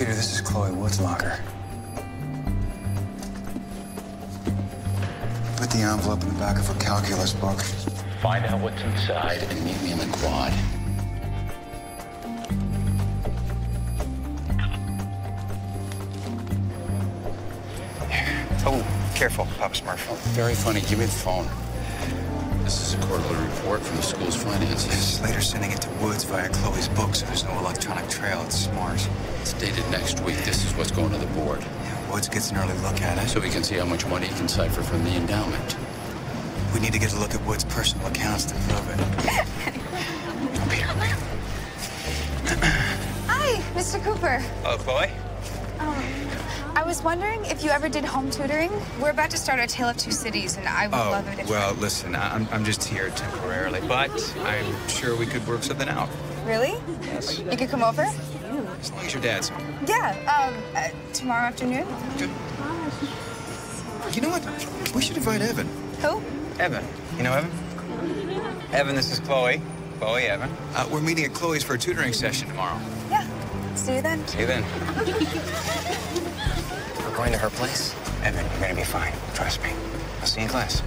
Peter, this is Chloe Woods' locker. Put the envelope in the back of her calculus book. Find out what's inside and meet me in the quad. Oh, careful, Papa smartphone. Oh, very funny. Give me the phone. This is a quarterly report from the school's finances. Slater's sending it to Woods via Chloe's book, so there's no electronic trail. It's smart. It's dated next week. This is what's going to the board. Yeah, Woods gets an early look at it. So we can see how much money he can cipher from the endowment. We need to get a look at Woods' personal accounts to prove it. Peter. Hi, Mr. Cooper. Oh, Chloe? I was wondering if you ever did home tutoring. We're about to start our Tale of Two Cities, and I would Oh, love it if well, listen, I- I'm, I'm just here temporarily, but I'm sure we could work something out. Really? Yes. You could come over? As long as your dad's home. Yeah, um, uh, tomorrow afternoon. Good. You know what? We should invite Evan. Who? Evan. You know Evan? Evan, this is Chloe. Chloe, Evan. Uh, we're meeting at Chloe's for a tutoring session tomorrow. Yeah. See you then. See you then. We're going to her place? Evan, you're gonna be fine. Trust me. I'll see you in class.